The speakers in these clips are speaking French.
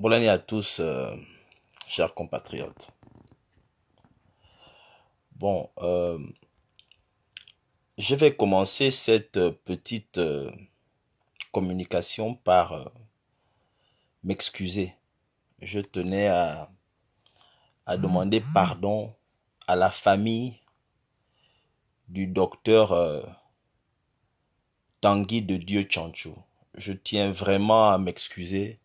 Bonne année à tous, euh, chers compatriotes. Bon, euh, je vais commencer cette euh, petite communication par m'excuser. Je tenais à, à demander pardon à la famille du docteur Tanguy de Dieu Chanchou. Je tiens vraiment à m'excuser.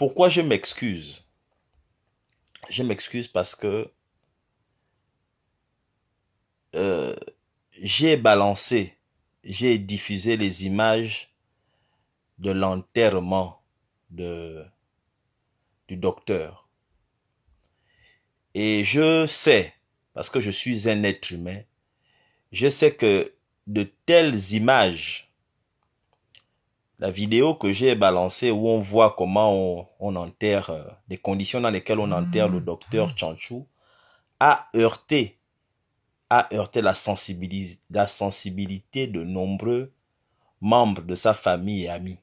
Pourquoi je m'excuse? Je m'excuse parce que euh, j'ai balancé, j'ai diffusé les images de l'enterrement du docteur. Et je sais, parce que je suis un être humain, je sais que de telles images, la vidéo que j'ai balancée où on voit comment on, on enterre, euh, les conditions dans lesquelles on enterre le docteur Chanchou, a heurté, a heurté la, sensibilis- la sensibilité de nombreux membres de sa famille et amis.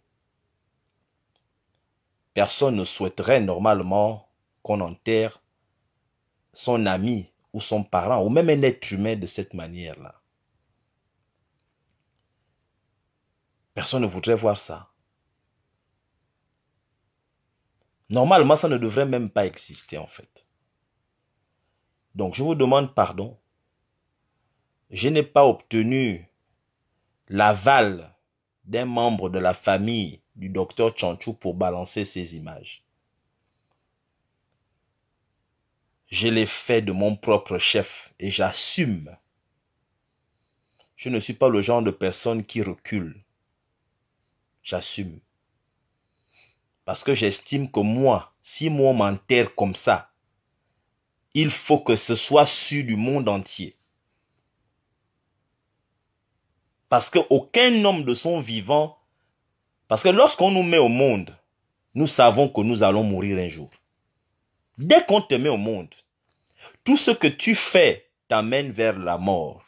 Personne ne souhaiterait normalement qu'on enterre son ami ou son parent ou même un être humain de cette manière-là. Personne ne voudrait voir ça. Normalement, ça ne devrait même pas exister en fait. Donc, je vous demande pardon. Je n'ai pas obtenu l'aval d'un membre de la famille du docteur Chanchou pour balancer ces images. Je l'ai fait de mon propre chef et j'assume. Je ne suis pas le genre de personne qui recule. J'assume. Parce que j'estime que moi, si moi on m'enterre comme ça, il faut que ce soit su du monde entier. Parce qu'aucun homme de son vivant, parce que lorsqu'on nous met au monde, nous savons que nous allons mourir un jour. Dès qu'on te met au monde, tout ce que tu fais t'amène vers la mort.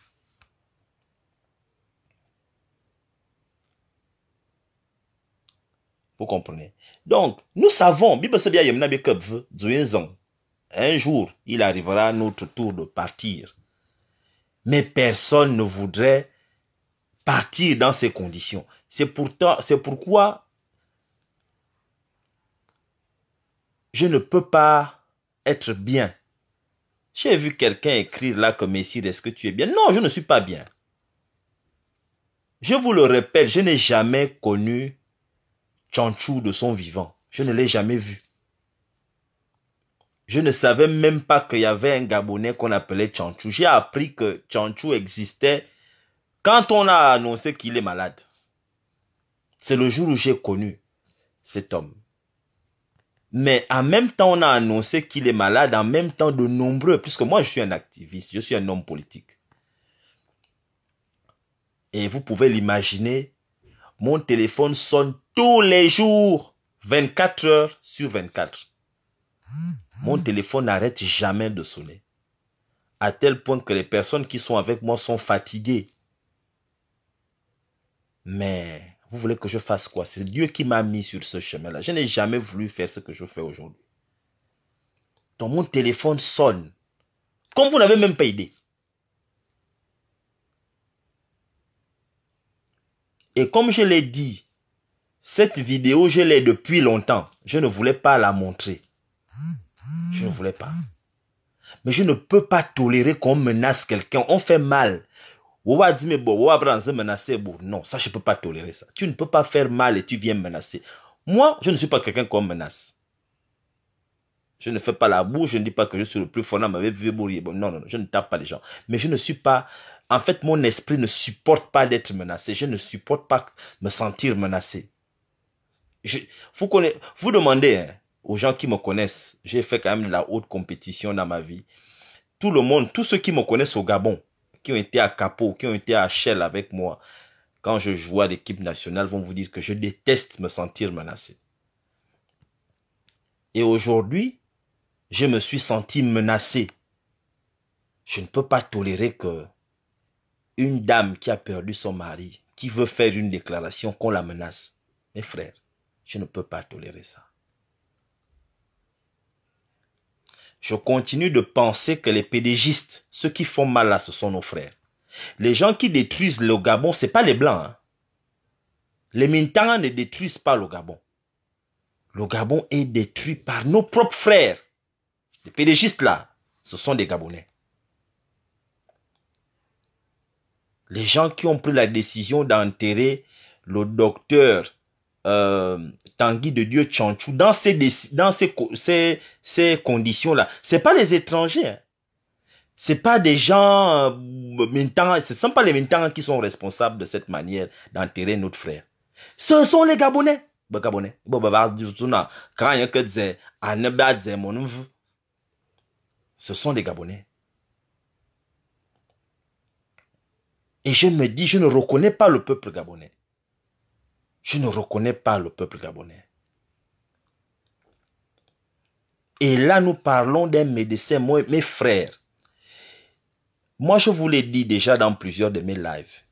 Vous comprenez? Donc, nous savons, un jour, il arrivera notre tour de partir. Mais personne ne voudrait partir dans ces conditions. C'est pourtant, c'est pourquoi je ne peux pas être bien. J'ai vu quelqu'un écrire là que Messire, est-ce que tu es bien? Non, je ne suis pas bien. Je vous le répète, je n'ai jamais connu Chanchou de son vivant. Je ne l'ai jamais vu. Je ne savais même pas qu'il y avait un Gabonais qu'on appelait Chanchou. J'ai appris que Chanchou existait quand on a annoncé qu'il est malade. C'est le jour où j'ai connu cet homme. Mais en même temps, on a annoncé qu'il est malade, en même temps de nombreux, puisque moi je suis un activiste, je suis un homme politique. Et vous pouvez l'imaginer, mon téléphone sonne tous les jours, 24 heures sur 24. Mon téléphone n'arrête jamais de sonner. À tel point que les personnes qui sont avec moi sont fatiguées. Mais vous voulez que je fasse quoi? C'est Dieu qui m'a mis sur ce chemin-là. Je n'ai jamais voulu faire ce que je fais aujourd'hui. Donc mon téléphone sonne. Comme vous n'avez même pas idée. Et comme je l'ai dit, cette vidéo, je l'ai depuis longtemps. Je ne voulais pas la montrer. Je ne voulais pas. Mais je ne peux pas tolérer qu'on menace quelqu'un. On fait mal. Non, ça, je ne peux pas tolérer ça. Tu ne peux pas faire mal et tu viens menacer. Moi, je ne suis pas quelqu'un qu'on menace. Je ne fais pas la bouche, je ne dis pas que je suis le plus fort. Non, non, non, je ne tape pas les gens. Mais je ne suis pas... En fait, mon esprit ne supporte pas d'être menacé. Je ne supporte pas me sentir menacé. Vous, demandez hein, aux gens qui me connaissent, j'ai fait quand même de la haute compétition dans ma vie. Tout le monde, tous ceux qui me connaissent au Gabon, qui ont été à Capo, qui ont été à Shell avec moi, quand je jouais à l'équipe nationale, vont vous dire que je déteste me sentir menacé. Et aujourd'hui, je me suis senti menacé. Je ne peux pas tolérer que une dame qui a perdu son mari, qui veut faire une déclaration, qu'on la menace. Mes frères, je ne peux pas tolérer ça. Je continue de penser que les pédégistes, ceux qui font mal là, ce sont nos frères. Les gens qui détruisent le Gabon, ce c'est pas les Blancs. Hein. Les Mintanga ne détruisent pas le Gabon. Le Gabon est détruit par nos propres frères. Les pédégistes là, ce sont des Gabonais. Les gens qui ont pris la décision d'enterrer le docteur euh, Tanguy de Dieu Chanchou dans ces, dans ces, ces, ces conditions-là, c'est pas les étrangers. Hein. C'est pas des gens, euh, sont pas les Mintang qui sont responsables de cette manière d'enterrer notre frère. Ce sont les Gabonais. Les Gabonais. Ce sont des Gabonais. Et je me dis, je ne reconnais pas le peuple gabonais. Je ne reconnais pas le peuple gabonais. Et là, nous parlons d'un médecin, mes frères. Moi, je vous l'ai dit déjà dans plusieurs de mes lives.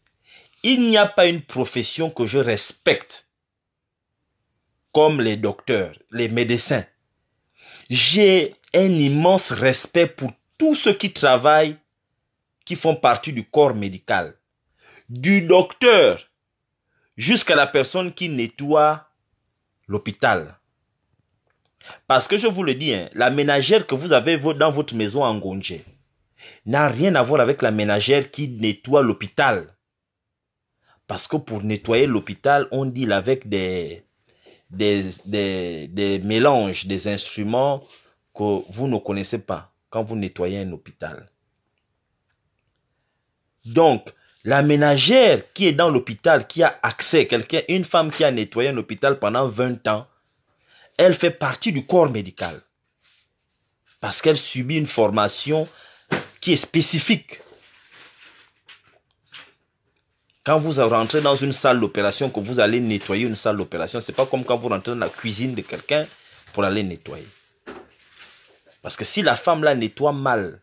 Il n'y a pas une profession que je respecte comme les docteurs, les médecins. J'ai un immense respect pour tous ceux qui travaillent, qui font partie du corps médical. Du docteur jusqu'à la personne qui nettoie l'hôpital. Parce que je vous le dis, hein, la ménagère que vous avez dans votre maison en Gonje n'a rien à voir avec la ménagère qui nettoie l'hôpital. Parce que pour nettoyer l'hôpital, on deal avec des, des mélanges, des instruments que vous ne connaissez pas quand vous nettoyez un hôpital. Donc, la ménagère qui est dans l'hôpital, qui a accès, quelqu'un, une femme qui a nettoyé un hôpital pendant 20 ans, elle fait partie du corps médical. Parce qu'elle subit une formation qui est spécifique. Quand vous rentrez dans une salle d'opération, que vous allez nettoyer une salle d'opération, c'est pas comme quand vous rentrez dans la cuisine de quelqu'un pour aller nettoyer. Parce que si la femme là nettoie mal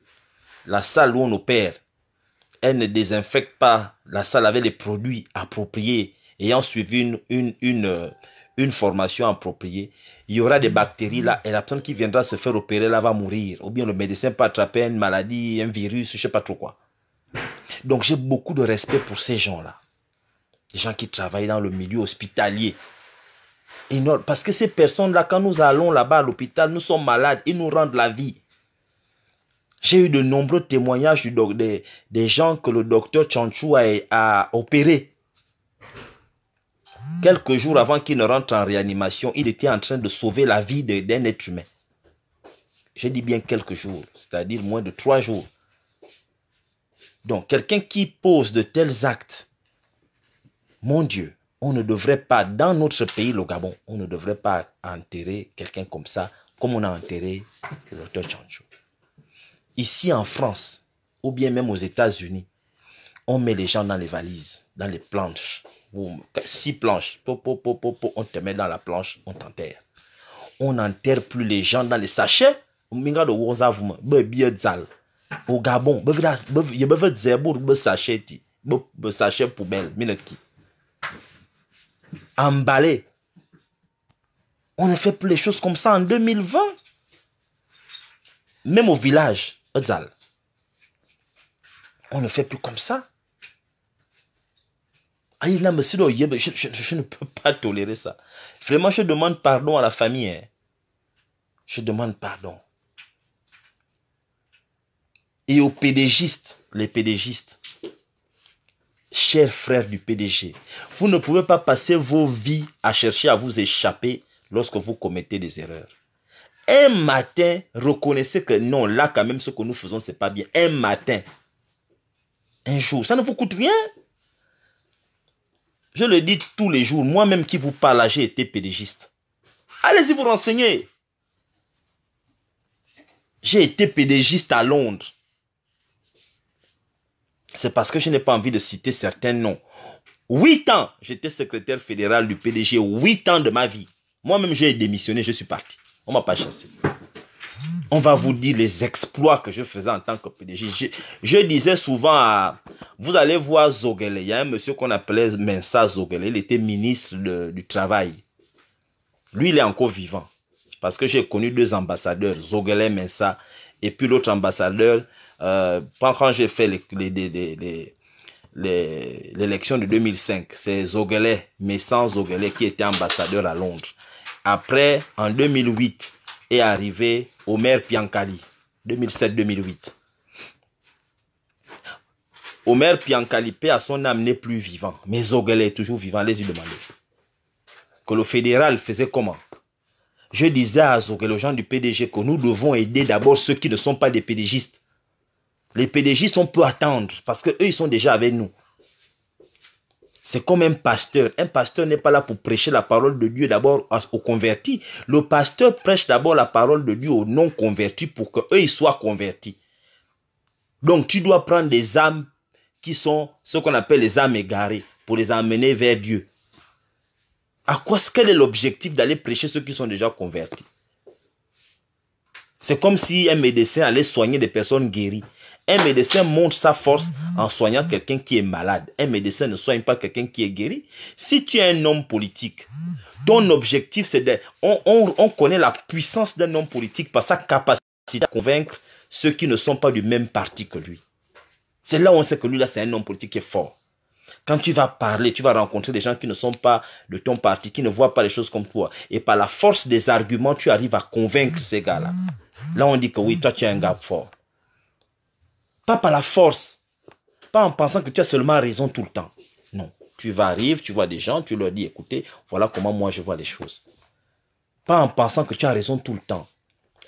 la salle où on opère, elle ne désinfecte pas la salle avec les produits appropriés, ayant suivi une, une, euh, une formation appropriée, il y aura des bactéries là et la personne qui viendra se faire opérer là va mourir. Ou bien le médecin peut attraper une maladie, un virus, je ne sais pas trop quoi. Donc j'ai beaucoup de respect pour ces gens-là. Les gens qui travaillent dans le milieu hospitalier. parce que ces personnes-là, quand nous allons là-bas à l'hôpital, nous sommes malades, ils nous rendent la vie. J'ai eu de nombreux témoignages des, gens que le docteur Chanchou a, a opéré. Quelques jours avant qu'il ne rentre en réanimation, il était en train de sauver la vie d'un être humain. Je dis bien quelques jours, c'est-à-dire moins de trois jours. Donc, quelqu'un qui pose de tels actes, mon Dieu, on ne devrait pas, dans notre pays, le Gabon, on ne devrait pas enterrer quelqu'un comme ça, comme on a enterré le docteur Chanchou ici en France, ou bien même aux États-Unis, on met les gens dans les valises, dans les planches. Six planches, on te met dans la planche, on t'enterre. On n'enterre plus les gens dans les sachets. Au Gabon, il y des sachets poubelle, emballé. On ne fait plus les choses comme ça en 2020. Même au village, on ne fait plus comme ça. Je, je, ne peux pas tolérer ça. Vraiment, je demande pardon à la famille. Hein. Je demande pardon. Et aux pédégistes, les pédégistes, chers frères du PDG, vous ne pouvez pas passer vos vies à chercher à vous échapper lorsque vous commettez des erreurs. Un matin, reconnaissez que non, là quand même ce que nous faisons, c'est pas bien. Un matin, un jour, ça ne vous coûte rien. Je le dis tous les jours, moi-même qui vous parle, j'ai été pédégiste. Allez-y vous renseigner. J'ai été pédégiste à Londres. C'est parce que je n'ai pas envie de citer certains noms. Huit ans, j'étais secrétaire fédéral du PDG. Huit ans de ma vie. Moi-même, j'ai démissionné, je suis parti. On m'a pas chassé. On va vous dire les exploits que je faisais en tant que PDG. Je, disais souvent à... Vous allez voir Zogele. Il y a un monsieur qu'on appelait Mensa Zogele. Il était ministre du Travail. Lui, il est encore vivant. parce que j'ai connu deux ambassadeurs, Zogele Mensa et puis l'autre ambassadeur, euh, quand j'ai fait l'élection de 2005, c'est Zogele, Messa Zogele qui était ambassadeur à Londres. Après, en 2008, est arrivé Omer Piancali, 2007-2008. Omer Piancali, à son âme, n'est plus vivant, mais Zogele est toujours vivant, allez-y demander. Que le fédéral faisait comment? Je disais à Zogele, aux gens du PDG, que nous devons aider d'abord ceux qui ne sont pas des PDGistes. Les PDGistes, on peut attendre, parce qu'eux, ils sont déjà avec nous. C'est comme un pasteur. Un pasteur n'est pas là pour prêcher la parole de Dieu d'abord aux convertis. Le pasteur prêche d'abord la parole de Dieu aux non convertis pour qu'eux ils soient convertis. Donc tu dois prendre des âmes qui sont ce qu'on appelle les âmes égarées pour les amener vers Dieu. À quoi quel est l'objectif d'aller prêcher ceux qui sont déjà convertis? C'est comme si un médecin allait soigner des personnes guéries. Un médecin montre sa force en soignant quelqu'un qui est malade. Un médecin ne soigne pas quelqu'un qui est guéri. Si tu es un homme politique, ton objectif, c'est de... On, on, connaît la puissance d'un homme politique par sa capacité à convaincre ceux qui ne sont pas du même parti que lui. C'est là où on sait que lui, là, c'est un homme politique qui est fort. Quand tu vas parler, tu vas rencontrer des gens qui ne sont pas de ton parti, qui ne voient pas les choses comme toi. Et par la force des arguments, tu arrives à convaincre ces gars-là. Là, on dit que oui, toi, tu es un gars fort. Pas par la force. Pas en pensant que tu as seulement raison tout le temps. Non. Tu vas arriver, tu vois des gens, tu leur dis, écoutez, voilà comment moi je vois les choses. Pas en pensant que tu as raison tout le temps.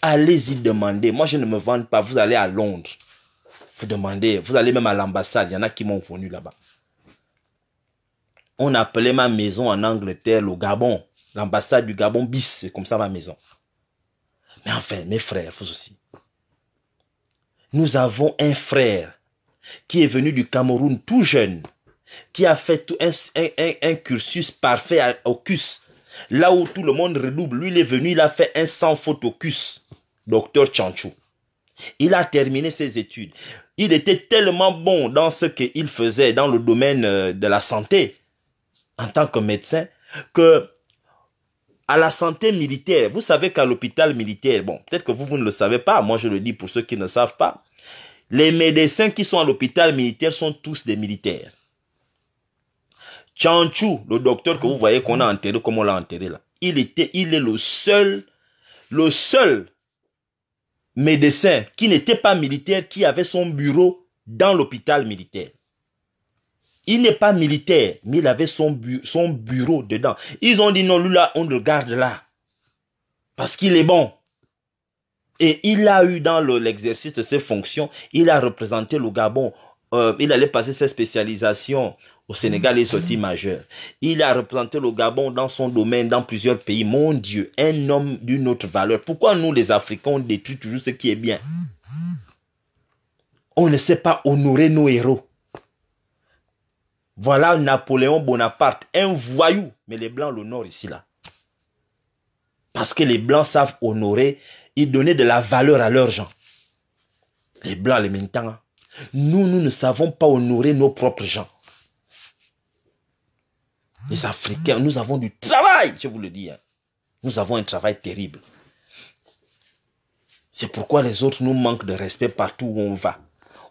Allez-y demander. Moi, je ne me vante pas. Vous allez à Londres. Vous demandez. Vous allez même à l'ambassade. Il y en a qui m'ont venu là-bas. On appelait ma maison en Angleterre le Gabon. L'ambassade du Gabon bis. C'est comme ça ma maison. Mais enfin, mes frères, vous aussi nous avons un frère qui est venu du Cameroun tout jeune, qui a fait un, cursus parfait au CUS. Là où tout le monde redouble, lui il est venu, il a fait un sans faute au CUS, docteur Chanchou. Il a terminé ses études. Il était tellement bon dans ce qu'il faisait dans le domaine euh, de la santé, en tant que médecin, que à la santé militaire, vous savez qu'à l'hôpital militaire, bon, peut-être que vous, ne le savez pas, moi je le dis pour ceux qui ne savent pas, les médecins qui sont à l'hôpital militaire sont tous des militaires. Chanchou, le docteur que vous voyez qu'on a enterré, comme on l'a enterré là, il était, il est le seul, le seul médecin qui n'était pas militaire, qui avait son bureau dans l'hôpital militaire. Il n'est pas militaire, mais il avait son, son bureau dedans. Ils ont dit non, lui là, on le garde là. Parce qu'il est bon. Et il a eu dans l'exercice de ses fonctions, il a représenté le Gabon. Euh, il allait passer ses spécialisations au Sénégal et sorti majeur. Il a représenté le Gabon dans son domaine, dans plusieurs pays. Mon Dieu, un homme d'une autre valeur. Pourquoi nous, les Africains, on détruit toujours ce qui est bien? On ne sait pas honorer nos héros. Voilà Napoléon Bonaparte, un voyou, mais les Blancs l'honorent ici là. Parce que les Blancs savent honorer et donner de la valeur à leurs gens. Les Blancs, les Mintans, nous, nous ne savons pas honorer nos propres gens. Les Africains, nous avons du travail, je vous le dis. Hein. Nous avons un travail terrible. C'est pourquoi les autres nous manquent de respect partout où on va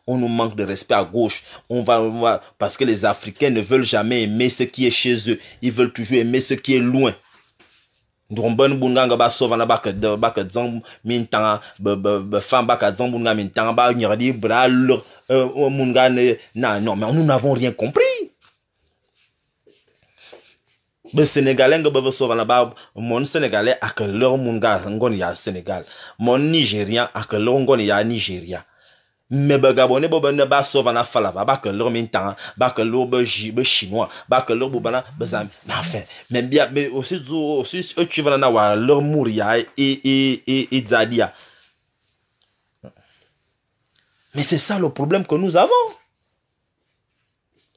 on nous manque de respect à gauche. On va, parce que les Africains ne veulent jamais aimer ce qui est chez eux. Ils veulent toujours aimer ce qui est loin. Mais nous n'avons rien compris sénégalais mon sénégalais ak leur munga mon nigérien me be gabonais bo ne ba sauve na fala ba que leur min temps ba que leur be chinois ba bana be zam enfin mais bien mais aussi zo aussi tu vas na wa leur mouria et et et et zadia. Mais c'est ça le problème que nous avons.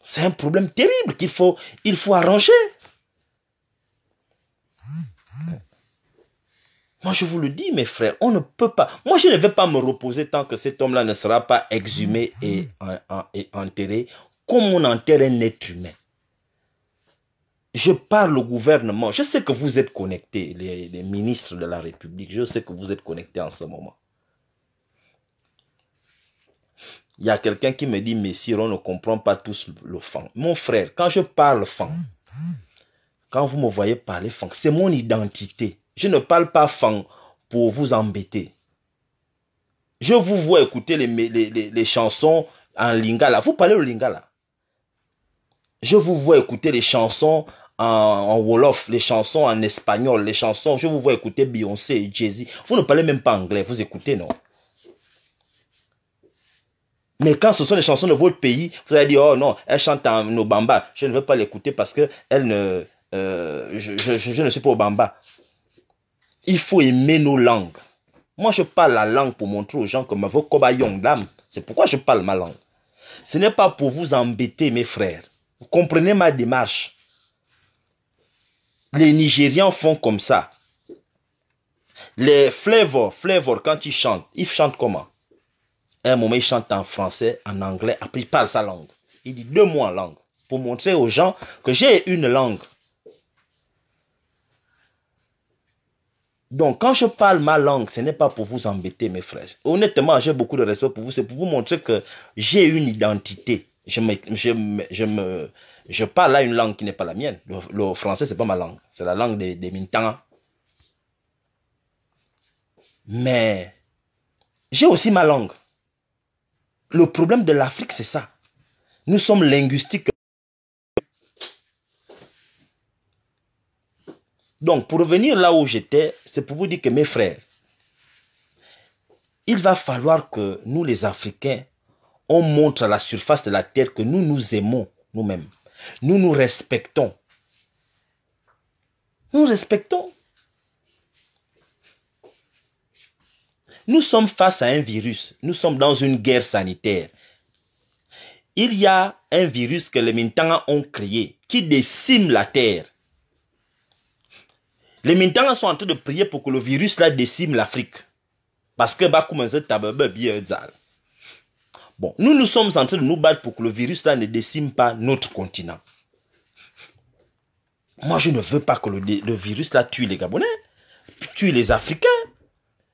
C'est un problème terrible qu'il faut il faut arranger Moi, je vous le dis, mes frères, on ne peut pas. Moi, je ne vais pas me reposer tant que cet homme-là ne sera pas exhumé et, enterré comme on enterre un être humain. je parle au gouvernement. Je sais que vous êtes connectés, les, ministres de la République. Je sais que vous êtes connectés en ce moment. Il y a quelqu'un qui me dit, si on ne comprend pas tous le fang. Mon frère, quand je parle fang, quand vous me voyez parler fang, c'est mon identité. Je ne parle pas fang pour vous embêter. Je vous vois écouter les, les, les, chansons en lingala. Vous parlez le lingala. Je vous vois écouter les chansons en, Wolof, les chansons en espagnol, les chansons. Je vous vois écouter Beyoncé et Jay-Z. Vous ne parlez même pas anglais, vous écoutez, non? Mais quand ce sont les chansons de votre pays, vous allez dire, oh non, elle chante en Obamba. Je ne veux pas l'écouter parce que elle ne, euh, je, je, je, ne suis pas Obamba. Il faut aimer nos langues. Moi, je parle la langue pour montrer aux gens que ma voix dame. C'est pourquoi je parle ma langue. Ce n'est pas pour vous embêter, mes frères. Vous comprenez ma démarche? Les Nigérians font comme ça. Les Flavor, Flavor, quand ils chantent, ils chantent comment? Un moment, il chante en français, en anglais, après il parle sa langue. Il dit deux mots en langue pour montrer aux gens que j'ai une langue. Donc, quand je parle ma langue, ce n'est pas pour vous embêter, mes frères. Honnêtement, j'ai beaucoup de respect pour vous. C'est pour vous montrer que j'ai une identité. Je me, je, me, je parle là une langue qui n'est pas la mienne. Le, le français, c'est pas ma langue. C'est la langue des, des Mintanga. Mais j'ai aussi ma langue. Le problème de l'Afrique, c'est ça. Nous sommes linguistiques. Donc, pour revenir là où j'étais, c'est pour vous dire que mes frères, il va falloir que nous, les Africains, on montre à la surface de la terre que nous nous aimons nous-mêmes. Nous nous respectons. Nous respectons. Nous sommes face à un virus. Nous sommes dans une guerre sanitaire. Il y a un virus que les Mintanga ont créé qui décime la terre. Les Mintanga sont en train de prier pour que le virus là décime l'Afrique. Parce que Bon, nous nous sommes en train de nous battre pour que le virus là ne décime pas notre continent. Moi, je ne veux pas que le, le virus là tue les Gabonais, tue les Africains.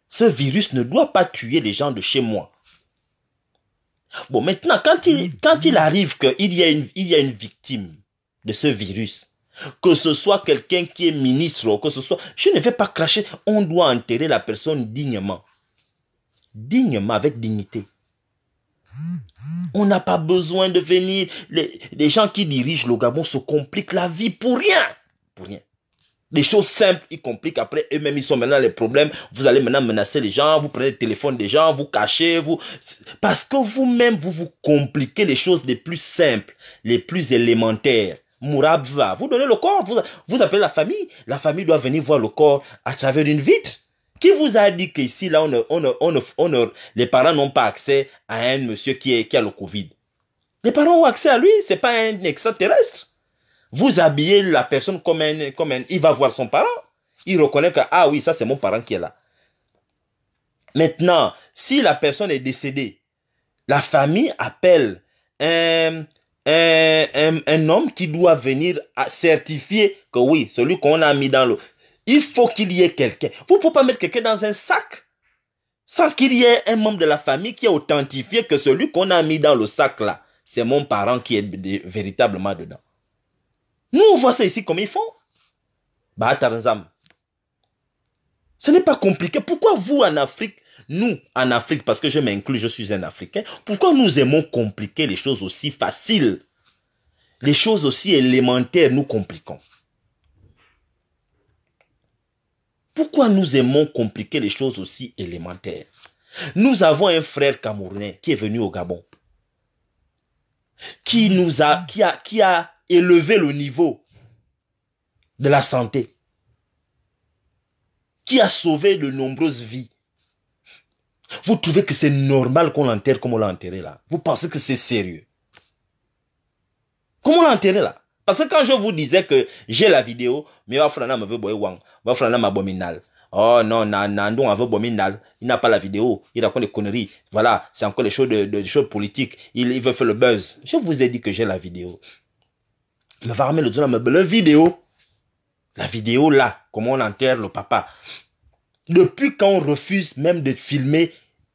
Ce virus ne doit pas tuer les gens de chez moi. Bon, maintenant, quand il, quand il arrive qu'il y, a une, il y a une victime de ce virus, que ce soit quelqu'un qui est ministre que ce soit, je ne vais pas cracher, on doit enterrer la personne dignement. Dignement, avec dignité. On n'a pas besoin de venir. Les, les gens qui dirigent le Gabon se compliquent la vie pour rien. Pour rien. Des choses simples, y compris qu'après eux-mêmes, ils sont maintenant les problèmes. Vous allez maintenant menacer les gens, vous prenez le téléphone des gens, vous cachez, vous... Parce que vous-même, vous vous compliquez les choses les plus simples, les plus élémentaires. Mourab va, vous donnez le corps, vous, appelez la famille. La famille doit venir voir le corps à travers une vitre. Qui vous a dit qu'ici, là, on on on on les parents n'ont pas accès à un monsieur qui, est, qui a le Covid? Les parents ont accès à lui, c'est pas un extraterrestre. Vous habillez la personne comme un, comme un... Il va voir son parent. Il reconnaît que, ah oui, ça c'est mon parent qui est là. Maintenant, si la personne est décédée, la famille appelle un, un, un, un homme qui doit venir certifier que oui, celui qu'on a mis dans l'eau. Il faut qu'il y ait quelqu'un. Vous ne pouvez pas mettre quelqu'un dans un sac sans qu'il y ait un membre de la famille qui ait authentifié que celui qu'on a mis dans le sac là, c'est mon parent qui est véritablement dedans. Nous, on voit ça ici comme ils font. Bah, Ce n'est pas compliqué. Pourquoi vous, en Afrique, nous, en Afrique, parce que je m'inclus, je suis un Africain, pourquoi nous aimons compliquer les choses aussi faciles? Les choses aussi élémentaires, nous compliquons. Pourquoi nous aimons compliquer les choses aussi élémentaires? Nous avons un frère camerounais qui est venu au Gabon, qui nous a, élever le niveau de la santé, qui a sauvé de nombreuses vies. Vous trouvez que c'est normal qu'on l'enterre comme on l'a enterré là Vous pensez que c'est sérieux? Comment on l'a enterré là Parce que quand je vous disais que j'ai la vidéo, mais veut wang. Oh non, Nando en veut bominal. Il n'a pas la vidéo. Il raconte des conneries. Voilà, c'est encore les choses de, choses politiques. Il, veut faire le buzz. Je vous ai dit que j'ai la vidéo. Me va ramener le la vidéo. La vidéo là, comment on enterre le papa. Depuis quand on refuse même de filmer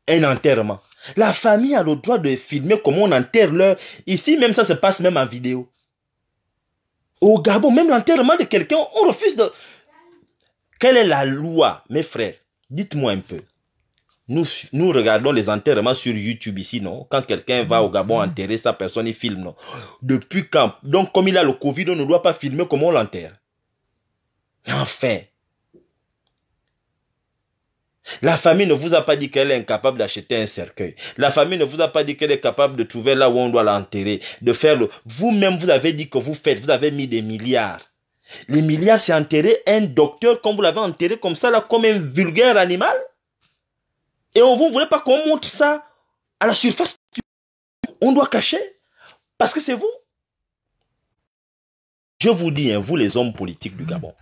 un enterrement La famille a le droit de filmer comment on enterre leur. Ici, même ça se passe même en vidéo. Au Gabon, même l'enterrement de quelqu'un, on refuse de... Quelle est la loi, mes frères? Dites-moi un peu. Nous, nous regardons les enterrements sur YouTube ici, non? Quand quelqu'un va au Gabon enterrer sa personne, il filme, non? Depuis quand? Donc, comme il a le Covid, on ne doit pas filmer comment on l'enterre. Enfin, la famille ne vous a pas dit qu'elle est incapable d'acheter un cercueil. La famille ne vous a pas dit qu'elle est capable de trouver là où on doit l'enterrer, de faire. Vous-même, vous avez dit que vous faites, vous avez mis des milliards. Les milliards, c'est enterrer un docteur comme vous l'avez enterré comme ça, comme un vulgaire animal. Et on vous voulez pas qu'on montre ça à la surface. On doit cacher. Parce que c'est vous. Je vous dis, hein, vous les hommes politiques du Gabon,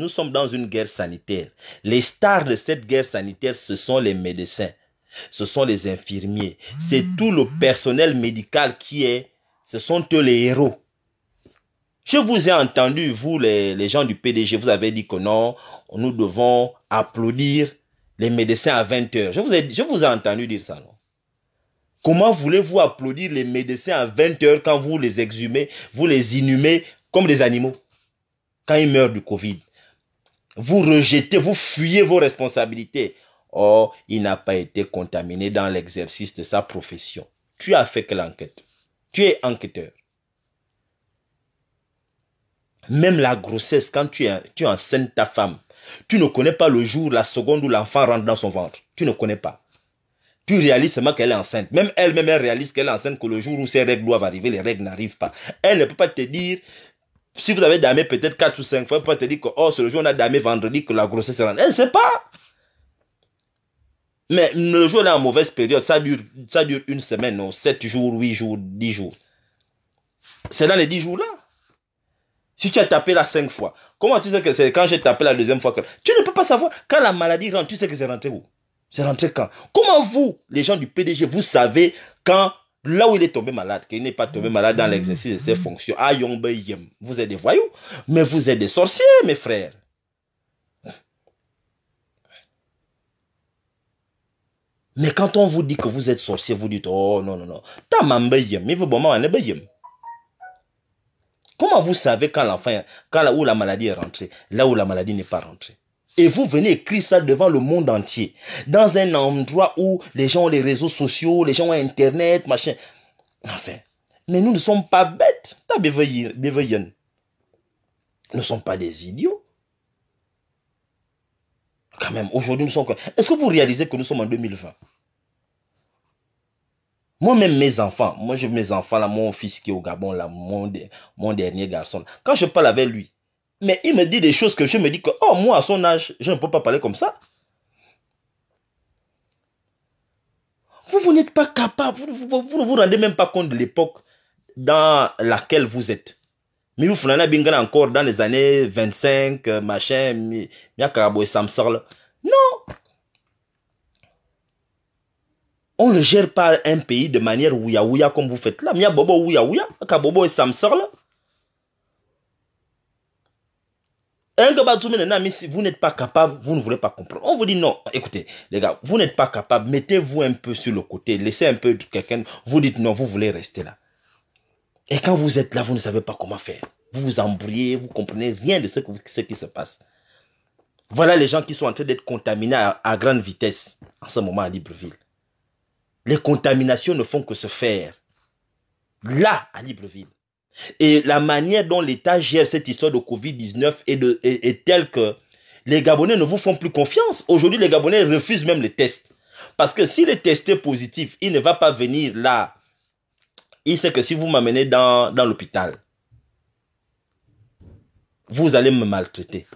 nous sommes dans une guerre sanitaire. Les stars de cette guerre sanitaire, ce sont les médecins, ce sont les infirmiers, c'est tout le personnel médical qui est, ce sont eux les héros. Je vous ai entendu, vous les, gens du PDG, vous avez dit que non, nous devons applaudir les médecins à 20 heures. Je vous ai, je vous ai entendu dire ça, non? Comment voulez-vous applaudir les médecins à 20 heures quand vous les exhumez, vous les inhumez comme des animaux? Quand ils meurent du Covid vous rejetez, vous fuyez vos responsabilités. Or, il n'a pas été contaminé dans l'exercice de sa profession. Tu as fait quelle enquête Tu es enquêteur. Même la grossesse, quand tu, es, tu enceintes ta femme, tu ne connais pas le jour, la seconde où l'enfant rentre dans son ventre. Tu ne connais pas. Tu réalises seulement qu'elle est enceinte. Même elle-même, elle réalise qu'elle est enceinte, que le jour où ses règles doivent arriver, les règles n'arrivent pas. Elle ne peut pas te dire, si vous avez damé peut-être 4 ou 5 fois, peut te dire que oh, c'est le jour où on a damé vendredi que la grossesse est rentrée. Elle ne sait pas. Mais le jour est en mauvaise période, ça dure, ça dure une semaine, non, 7 jours, 8 jours, 10 jours. C'est dans les 10 jours-là. Si tu as tapé là 5 fois, comment tu sais que c'est quand j'ai tapé la deuxième fois. Tu ne peux pas savoir. Quand la maladie rentre, tu sais que c'est rentré où? C'est rentré quand? Comment vous, les gens du PDG, vous savez quand Là où il est tombé malade, qu'il n'est pas tombé malade dans l'exercice de ses fonctions. Ah, vous êtes des voyous, mais vous êtes des sorciers, mes frères. Mais quand on vous dit que vous êtes sorcier, vous dites, oh non, non, non. Comment vous savez quand l'enfant, quand là où la maladie est rentrée, là où la maladie n'est pas rentrée? Et vous venez écrire ça devant le monde entier. Dans un endroit où les gens ont les réseaux sociaux, les gens ont Internet, machin. Enfin. Mais nous ne sommes pas bêtes. Nous ne sommes pas des idiots. Quand même, aujourd'hui, nous sommes quoi? Est-ce que vous réalisez que nous sommes en 2020 moi-même, mes enfants, moi, j'ai mes enfants, là, mon fils qui est au Gabon, là, mon, mon dernier garçon. Quand je parle avec lui, mais il me dit des choses que je me dis que, oh, moi, à son âge, je ne peux pas parler comme ça. Vous, vous n'êtes pas capable, vous, ne vous rendez même pas compte de l'époque dans laquelle vous êtes. Mais vous, vous encore dans les années 25, euh, machin, Non! On ne gère pas un pays de manière ouya ouya comme vous faites là. Mia bobo ouya ouya, kabobo et samsar. si vous n'êtes pas capable, vous ne voulez pas comprendre. On vous dit non. Écoutez, les gars, vous n'êtes pas capable. Mettez-vous un peu sur le côté. Laissez un peu quelqu'un. Vous dites non, vous voulez rester là. Et quand vous êtes là, vous ne savez pas comment faire. Vous vous embrouillez, vous comprenez rien de ce, qui se passe. Voilà les gens qui sont en train d'être contaminés à, à grande vitesse en ce moment à Libreville. Les contaminations ne font que se faire. Là, à Libreville. Et la manière dont l'État gère cette histoire de Covid-19 est, telle que les Gabonais ne vous font plus confiance. Aujourd'hui, les Gabonais refusent même les tests. Parce que s'il est testé positif, il ne va pas venir là. Il sait que si vous m'amenez dans l'hôpital, vous allez me maltraiter.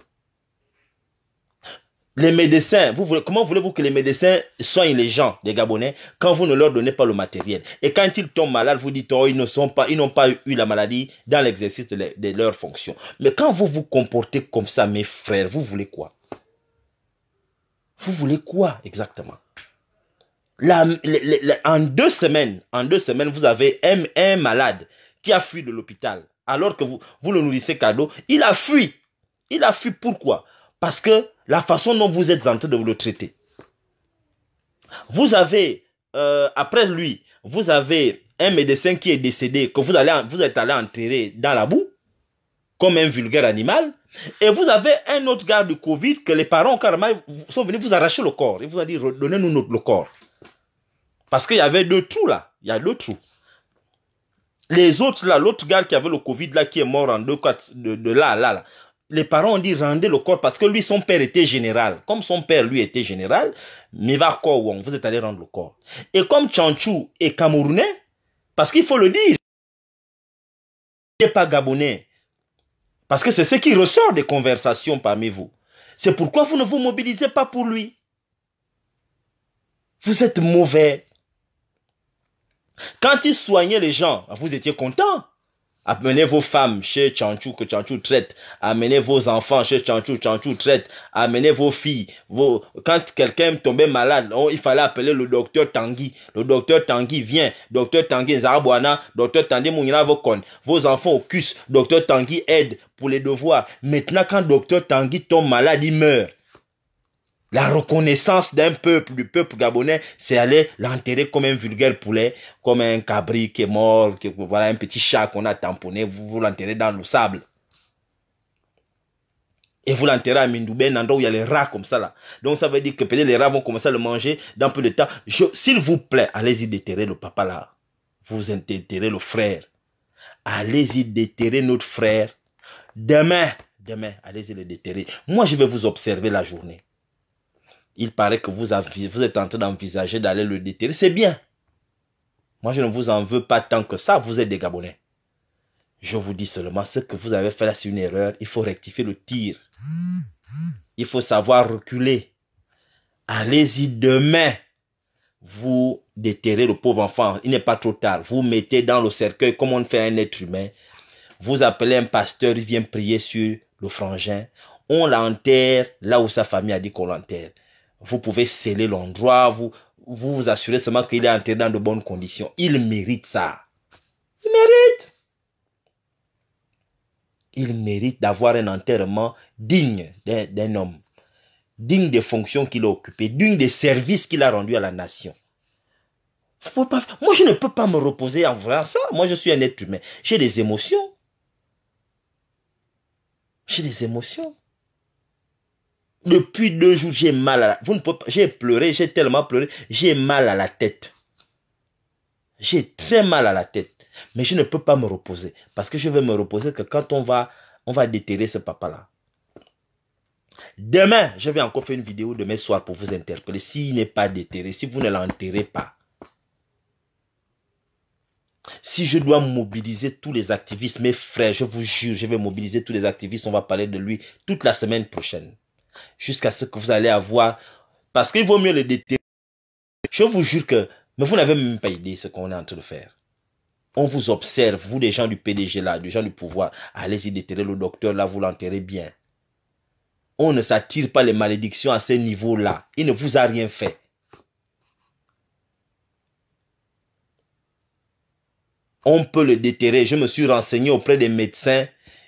Les médecins, comment voulez-vous que les médecins soignent les gens, les Gabonais, quand vous ne leur donnez pas le matériel? Et quand ils tombent malades, vous dites, oh, ils n'ont pas eu la maladie dans l'exercice de, leurs fonctions. Mais quand vous vous comportez comme ça, mes frères, vous voulez quoi? Vous voulez quoi exactement? En deux semaines, en deux semaines, vous avez un, un malade qui a fui de l'hôpital, alors que vous, vous le nourrissez cadeau, il a fui. Il a fui pourquoi? Parce que la façon dont vous êtes en train de le traiter. Vous avez, euh, après lui, vous avez un médecin qui est décédé, que vous, allez, vous êtes allé enterrer dans la boue, comme un vulgaire animal, et vous avez un autre gars du Covid que les parents carrément sont venus vous arracher le corps. Ils vous ont dit, donnez-nous notre le corps. Parce qu'il y avait deux trous là. Il y a deux trous. Les autres là, l'autre gars qui avait le Covid là, qui est mort en deux quatre de, de là, là, là. Les parents ont dit rendez le corps parce que lui, son père était général. Comme son père, lui, était général, Kowong, vous êtes allé rendre le corps. Et comme Chanchou est camerounais, parce qu'il faut le dire, il n'est pas gabonais. Parce que c'est ce qui ressort des conversations parmi vous. C'est pourquoi vous ne vous mobilisez pas pour lui. Vous êtes mauvais. Quand il soignait les gens, vous étiez content. Amenez vos femmes chez Chanchou que Chanchou traite. Amenez vos enfants chez Chanchou, Chanchou traite. Amenez vos filles. Vos... Quand quelqu'un tombait malade, il fallait appeler le docteur Tanguy. Le docteur Tanguy vient. Docteur Tanguy Zarabouana. Docteur Tanguy Mounira Vokon. Vos enfants au. Docteur Tanguy aide pour les devoirs. Maintenant, quand docteur Tanguy tombe malade, il meurt. La reconnaissance d'un peuple, du peuple gabonais, c'est aller l'enterrer comme un vulgaire poulet, comme un cabri qui est mort, un petit chat qu'on a tamponné, vous, vous l'enterrez dans le sable. Et vous l'enterrez à Mindoubé, un endroit où il y a les rats comme ça là. Donc ça veut dire que peut-être les rats vont commencer à le manger dans peu de temps. S'il vous plaît, allez-y déterrer le papa là. Vous déterrez le frère. Allez-y déterrer notre frère. Demain, demain, allez-y le déterrer. Moi, je vais vous observer la journée il paraît que vous, êtes en train d'envisager d'aller le déterrer. C'est bien. Moi, je ne vous en veux pas tant que ça. Vous êtes des Gabonais. Je vous dis seulement ce que vous avez fait là, c'est une erreur. Il faut rectifier le tir. Il faut savoir reculer. Allez-y demain. Vous déterrez le pauvre enfant. Il n'est pas trop tard. Vous mettez dans le cercueil comme on fait un être humain. Vous appelez un pasteur, il vient prier sur le frangin. On l'enterre là où sa famille a dit qu'on l'enterre vous pouvez sceller l'endroit, vous, vous assurez seulement qu'il est enterré dans de bonnes conditions. Il mérite ça. Il mérite. Il mérite d'avoir un enterrement digne d'un homme, digne des fonctions qu'il a occupées, digne des services qu'il a rendus à la nation. Moi, je ne peux pas me reposer en voyant ça. Moi, je suis un être humain. J'ai des émotions. J'ai des émotions. Depuis deux jours, j'ai mal à la... Vous. J'ai pleuré, j'ai tellement pleuré. J'ai mal à la tête. J'ai très mal à la tête. Mais je ne peux pas me reposer. Parce que je vais me reposer que quand on va, on va déterrer ce papa-là. Demain, je vais encore faire une vidéo demain soir pour vous interpeller. S'il n'est pas déterré, si vous ne l'enterrez pas. Si je dois mobiliser tous les activistes, mes frères, je vous jure, je vais mobiliser tous les activistes. On va parler de lui toute la semaine prochaine jusqu'à ce que vous allez avoir, parce qu'il vaut mieux le déterrer. Je vous jure que, mais vous n'avez même pas idée ce qu'on est en train de faire. On vous observe, vous les gens du PDG là, des gens du pouvoir, allez-y déterrer le docteur là, vous l'enterrez bien. On ne s'attire pas les malédictions à ce niveau-là. Il ne vous a rien fait. On peut le déterrer. Je me suis renseigné auprès des médecins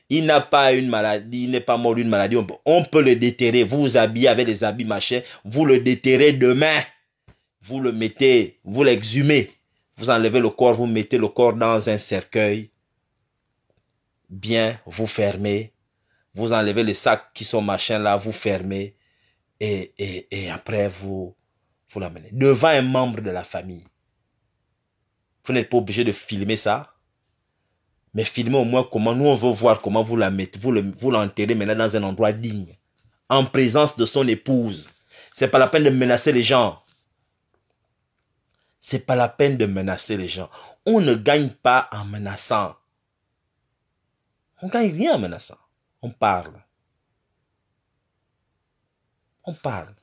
il n'a pas une maladie, il n'est pas mort d'une maladie. On peut, le déterrer. Vous habillez avec les habits machin. Vous le déterrez demain. Vous le mettez, vous l'exhumez. Vous enlevez le corps, vous mettez le corps dans un cercueil. Bien, vous fermez. Vous enlevez les sacs qui sont machin là, vous fermez. Et, et, et après, vous, vous l'amenez. Devant un membre de la famille. Vous n'êtes pas obligé de filmer ça. Mais filmez au moins comment nous on veut voir comment vous la mettez, vous l'enterrez maintenant dans un endroit digne, en présence de son épouse. C'est pas la peine de menacer les gens. C'est pas la peine de menacer les gens. On ne gagne pas en menaçant. On gagne rien en menaçant. On parle. On parle.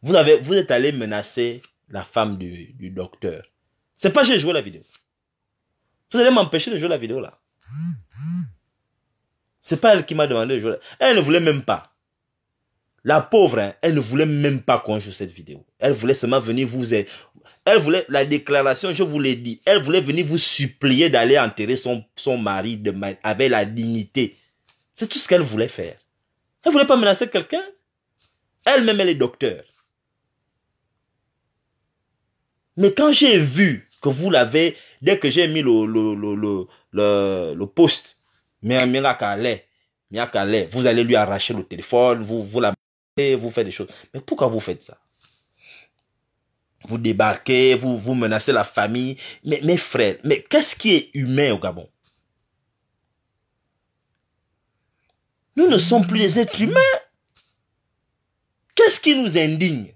Vous, avez, vous êtes allé menacer la femme du, du docteur. C'est pas j'ai joué la vidéo. Vous allez m'empêcher de jouer la vidéo là. C'est pas elle qui m'a demandé de jouer. Elle ne voulait même pas. La pauvre, hein, elle ne voulait même pas qu'on joue cette vidéo. Elle voulait seulement venir vous... Elle voulait, la déclaration, je vous l'ai dit, elle voulait venir vous supplier d'aller enterrer son, son mari de, avec la dignité. C'est tout ce qu'elle voulait faire. Elle voulait pas menacer quelqu'un. Elle-même, elle est docteur. Mais quand j'ai vu que vous l'avez, dès que j'ai mis le, le, le, le, le, le post, vous allez lui arracher le téléphone, vous, vous la vous faites des choses. Mais pourquoi vous faites ça? Vous débarquez, vous, vous menacez la famille. Mais mes frères, mais qu'est-ce qui est humain au Gabon? Nous ne sommes plus des êtres humains. Qu'est-ce qui nous indigne?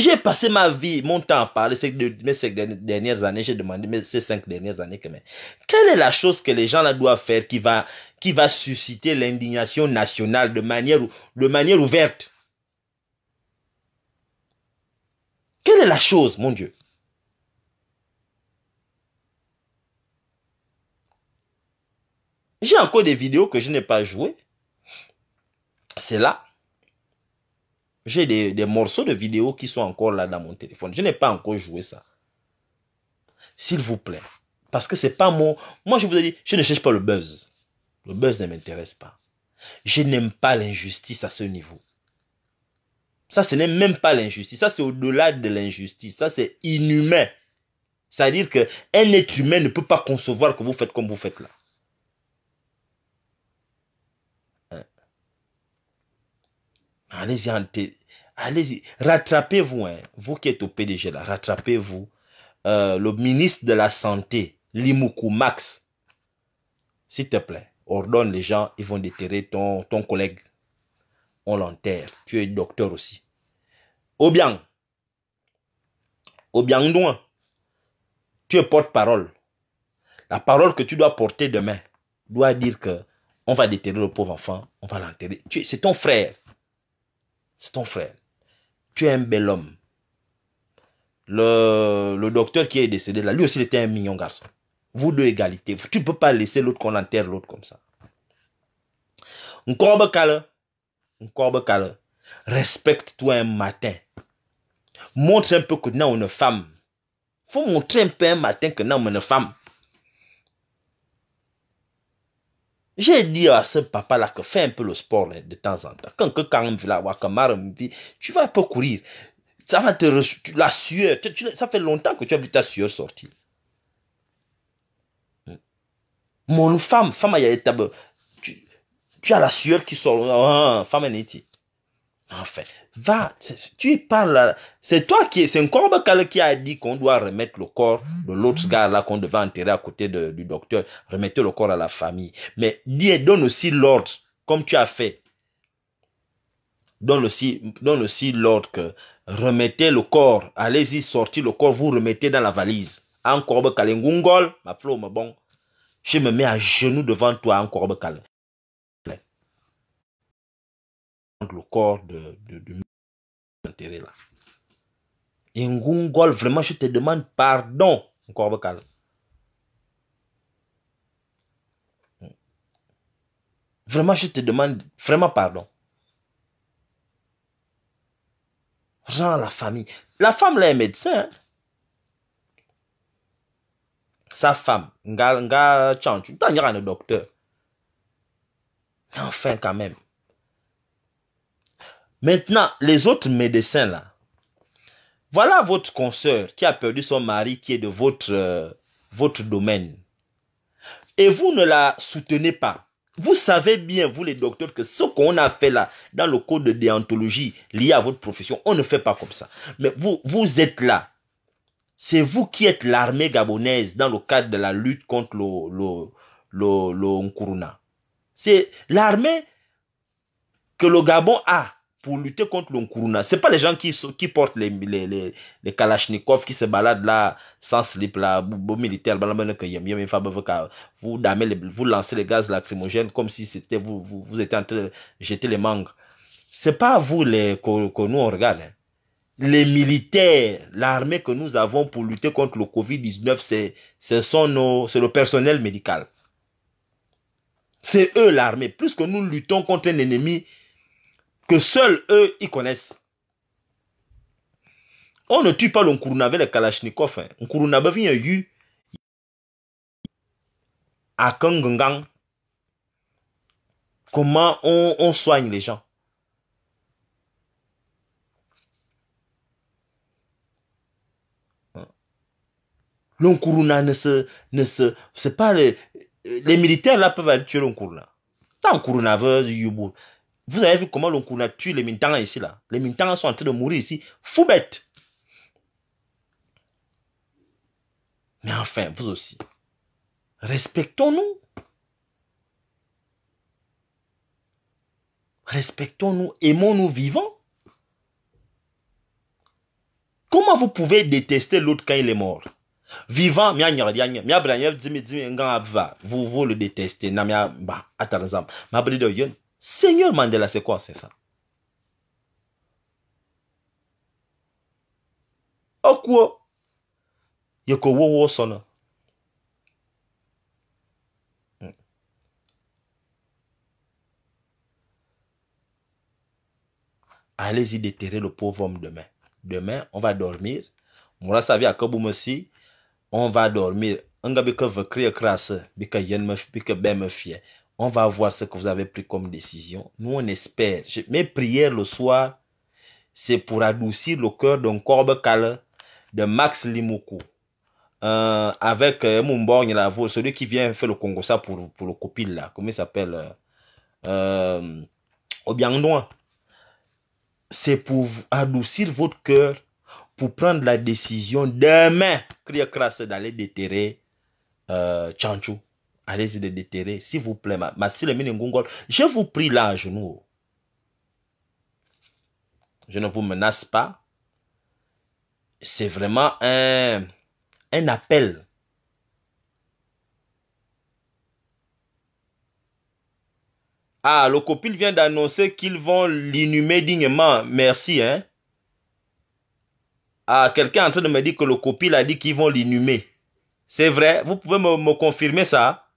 J'ai passé ma vie, mon temps à parler, ces, mes cinq dernières années, j'ai demandé mes, ces cinq dernières années que, mais, quelle est la chose que les gens là doivent faire qui va, qui va susciter l'indignation nationale de manière, de manière ouverte? Quelle est la chose, mon Dieu? J'ai encore des vidéos que je n'ai pas jouées. C'est là. J'ai des, morceaux de vidéos qui sont encore là dans mon téléphone. Je n'ai pas encore joué ça. S'il vous plaît. Parce que c'est pas mon... Moi, je vous ai dit, je ne cherche pas le buzz. Le buzz ne m'intéresse pas. Je n'aime pas l'injustice à ce niveau. Ça, ce n'est même pas l'injustice. Ça, c'est au-delà de l'injustice. Ça, c'est inhumain. C'est-à-dire qu'un être humain ne peut pas concevoir que vous faites comme vous faites là. Allez-y allez-y, rattrapez-vous, hein. vous qui êtes au PDG là, rattrapez-vous. Euh, le ministre de la Santé, Limoukou Max, s'il te plaît, ordonne les gens, ils vont déterrer ton, collègue. On l'enterre. Tu es docteur aussi. Obiang, Obiang Douin, tu es porte-parole. La parole que tu dois porter demain doit dire que on va déterrer le pauvre enfant, on va l'enterrer. C'est ton frère. C'est ton frère tu es un bel homme. Le, docteur qui est décédé là, lui aussi il était un mignon garçon. Vous deux égalité. Tu ne peux pas laisser l'autre qu'on enterre l'autre comme ça. Encore Encore Respecte-toi un matin. Montre un peu que nous une femme. Faut montrer un peu un matin que nous une femme. J'ai dit à ce papa-là que fais un peu le sport de temps en temps. Quand, quand, tu vas un peu courir. Ça va te... La sueur. ça fait longtemps que tu as vu ta sueur sortir. Hmm. Mon femme, femme, tu, tu as la sueur qui sort. Ah, femme, Enfin, va, tu parles, c'est toi qui, c'est un corps qui a dit qu'on doit remettre le corps de l'autre gars là qu'on devait enterrer à côté du docteur, remettre le corps à la famille. Mais dis, donne aussi l'ordre, comme tu as fait. Donne aussi, donne aussi l'ordre que remettez le corps, allez-y, sortir le corps, vous remettez dans la valise. Encore ma flot, ma bon. Je me mets à genoux devant toi, encore le corps de, de, de intérêt là. Et vraiment, je te demande pardon, encore vocal. Vraiment, je te demande vraiment pardon. Rends la famille. La femme là est médecin. Hein. Sa femme, nga, nga, tu t'en un docteur. Enfin, quand même. Maintenant, les autres médecins là, voilà votre consoeur qui a perdu son mari qui est de votre, euh, votre domaine. Et vous ne la soutenez pas. Vous savez bien, vous les docteurs, que ce qu'on a fait là, dans le code de déontologie lié à votre profession, on ne fait pas comme ça. Mais vous, vous êtes là. C'est vous qui êtes l'armée gabonaise dans le cadre de la lutte contre le, le, le, le C'est l'armée que le Gabon a pour lutter contre le Ce pas les gens qui, qui portent les, les, les, les Kalachnikov qui se baladent là sans slip, là, militaire, vous, vous lancez les gaz lacrymogènes comme si c'était vous, vous, vous étiez en train de jeter les mangues. C'est pas vous les, que, nous on regarde. Hein. Les militaires, l'armée que nous avons pour lutter contre le Covid-19, c'est, c'est le personnel médical. C'est eux l'armée. Plus que nous luttons contre un ennemi que seuls eux, ils connaissent. On ne tue pas le les Kalachnikov. Hein. Vient eu à Kangangang. Comment on, on soigne les gens? L'Onkuruna ne se, ne se, c'est pas les, les militaires là peuvent aller tuer l'Onkuruna. Tant Kuruna veut Yubu. Vous avez vu comment l'Onkuruna tue les Mintanga ici là. Les Mintanga sont en train de mourir ici. Fou bête. Mais enfin, vous aussi. Respectons-nous. Respectons-nous, aimons-nous vivants. Comment vous pouvez détester l'autre quand il est mort? Vivant, vous, vous le détestez. Seigneur Mandela, c'est quoi, c'est ça? Quoi? Yoko wo wo. Hmm. Allez-y déterrer le pauvre homme demain. Demain, on va dormir. Moura savi Koboumossi on va dormir. On va voir ce que vous avez pris comme décision. Nous, on espère. Mes prières le soir, c'est pour adoucir le cœur d'un corbe calme de Max Limoukou. Euh, avec euh, celui qui vient faire le Congo ça pour, pour le copil là. Comment il s'appelle euh, euh, C'est pour adoucir votre cœur pour prendre la décision demain, d'aller déterrer euh, Chanchou. Allez-y de déterrer, s'il vous plaît. Ma, ma je vous prie là à genoux. Je ne vous menace pas. C'est vraiment un, un appel. Ah, le copil vient d'annoncer qu'ils vont l'inhumer dignement. Merci, hein. Ah, quelqu'un est en train de me dire que le copil a dit qu'ils vont l'inhumer. C'est vrai Vous pouvez me, confirmer ça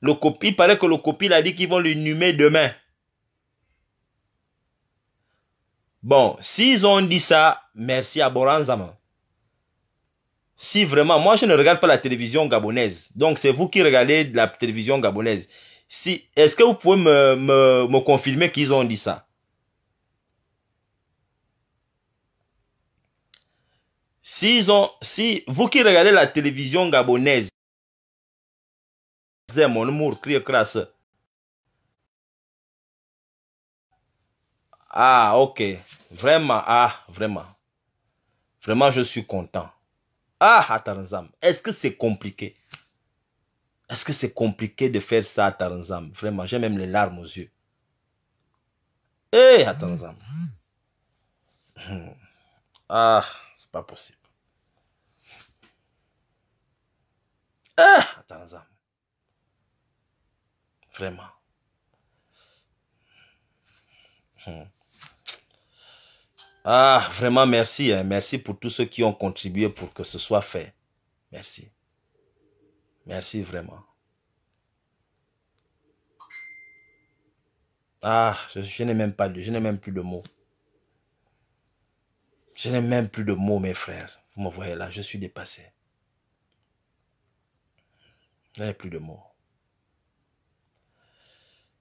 Le copil, il paraît que le copil a dit qu'ils vont l'inhumer demain. Bon, s'ils ont dit ça, merci à Boranzama. Si vraiment, moi je ne regarde pas la télévision gabonaise. Donc c'est vous qui regardez la télévision gabonaise. Si, est-ce que vous pouvez me, me, me confirmer qu'ils ont dit ça? S'ils ont, si vous qui regardez la télévision gabonaise, mon amour, crie crasse. Ah, ok. Vraiment, ah, vraiment. Vraiment, je suis content. Ah, Ataranzam. Est-ce que c'est compliqué? Est-ce que c'est compliqué de faire ça à Taranzam? Vraiment, j'ai même les larmes aux yeux. Eh. Hmm. Ah, c'est pas possible. Ah, attends, Vraiment. Hmm. Ah, vraiment merci. Hein. Merci pour tous ceux qui ont contribué pour que ce soit fait. Merci. Merci vraiment. Ah, je, je n'ai même pas de, je n'ai même plus de mots. Je n'ai même plus de mots, mes frères. Vous me voyez là, je suis dépassé. Je n'ai plus de mots.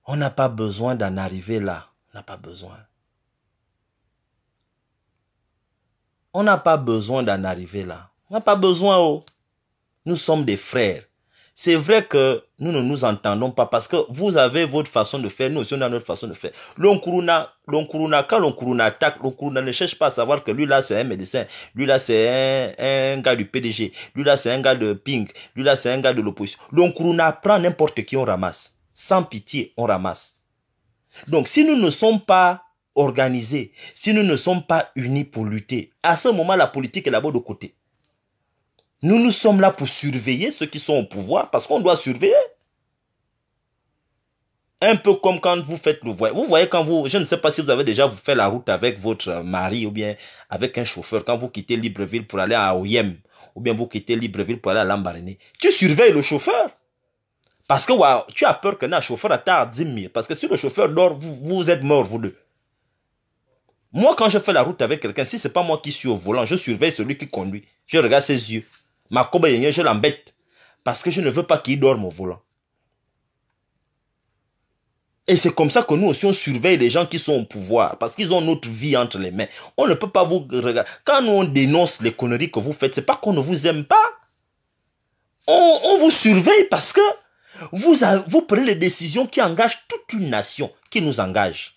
On n'a pas besoin d'en arriver là. On n'a pas besoin. On n'a pas besoin d'en arriver là. On n'a pas besoin. Oh. Nous sommes des frères. C'est vrai que nous ne nous entendons pas parce que vous avez votre façon de faire, nous aussi on a notre façon de faire. L'onkuruna, quand l'onkuruna attaque, l'onkuruna ne cherche pas à savoir que lui là c'est un médecin, lui là c'est un, gars du PDG, lui là c'est un gars de Pink, lui là c'est un gars de l'opposition. L'onkuruna prend n'importe qui, on ramasse. Sans pitié, on ramasse. Donc si nous ne sommes pas organisés, si nous ne sommes pas unis pour lutter, à ce moment la politique est là-bas de côté. Nous, nous sommes là pour surveiller ceux qui sont au pouvoir parce qu'on doit surveiller. Un peu comme quand vous faites le voyage. Vous voyez quand vous, je ne sais pas si vous avez déjà fait la route avec votre mari ou bien avec un chauffeur quand vous quittez Libreville pour aller à Oyem ou bien vous quittez Libreville pour aller à Lambaréné. Tu surveilles le chauffeur. Parce que tu as peur que le chauffeur à 10 000. Parce que si le chauffeur dort, vous, vous êtes mort, vous deux. Moi, quand je fais la route avec quelqu'un, si ce n'est pas moi qui suis au volant, je surveille celui qui conduit. Je regarde ses yeux. Ma cobe je l'embête. Parce que je ne veux pas qu'il dorme au volant. Et c'est comme ça que nous aussi, on surveille les gens qui sont au pouvoir. Parce qu'ils ont notre vie entre les mains. On ne peut pas vous regarder. Quand nous, on dénonce les conneries que vous faites, c'est pas qu'on ne vous aime pas. On vous surveille parce que vous, prenez les décisions qui engagent toute une nation, qui nous engage.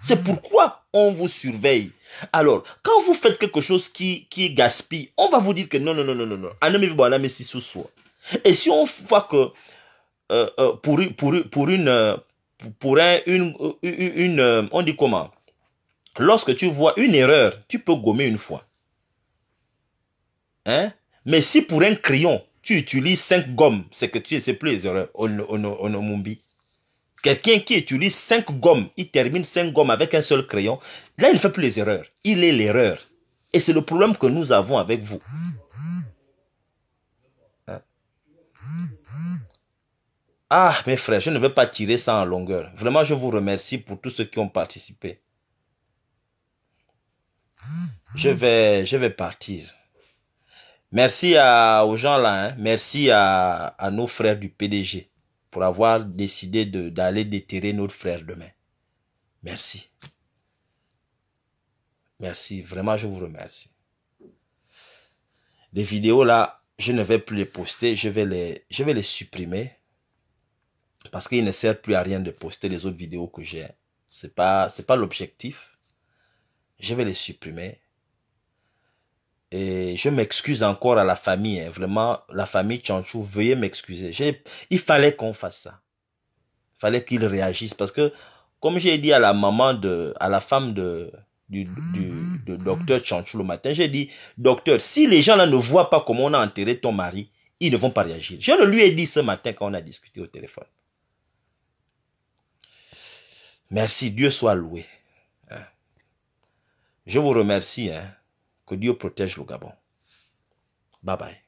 C'est pourquoi on vous surveille. Alors, quand vous faites quelque chose qui, qui gaspille, on va vous dire que non, non, non, non, non, non. Et si on voit que euh, euh, pour, pour, pour une, pour un, une, une, une, on dit comment? Lorsque tu vois une erreur, tu peux gommer une fois. Hein? Mais si pour un crayon, tu utilises cinq gommes, c'est que tu sais plus les erreurs. Quelqu'un qui utilise cinq gommes, il termine cinq gommes avec un seul crayon, là il ne fait plus les erreurs. Il est l'erreur. Et c'est le problème que nous avons avec vous. Hein? Ah, mes frères, je ne vais pas tirer ça en longueur. Vraiment, je vous remercie pour tous ceux qui ont participé. Je vais, je vais partir. Merci aux gens là, hein. merci à, nos frères du PDG pour avoir décidé d'aller déterrer notre frère demain. Merci. Merci, vraiment je vous remercie. Les vidéos là, je ne vais plus les poster, je vais les, supprimer parce qu'il ne sert plus à rien de poster les autres vidéos que j'ai. C'est pas, pas l'objectif. Je vais les supprimer. Et je m'excuse encore à la famille, hein. vraiment, la famille Chanchou, veuillez m'excuser. Il fallait qu'on fasse ça. Il fallait qu'ils réagissent parce que, comme j'ai dit à la maman de, à la femme de, du, du, docteur Chanchou le matin, j'ai dit, docteur, si les gens là ne voient pas comment on a enterré ton mari, ils ne vont pas réagir. Je le lui ai dit ce matin quand on a discuté au téléphone. Merci, Dieu soit loué. Hein. Je vous remercie. Hein. Que Dieu protège le Gabon. Bye bye.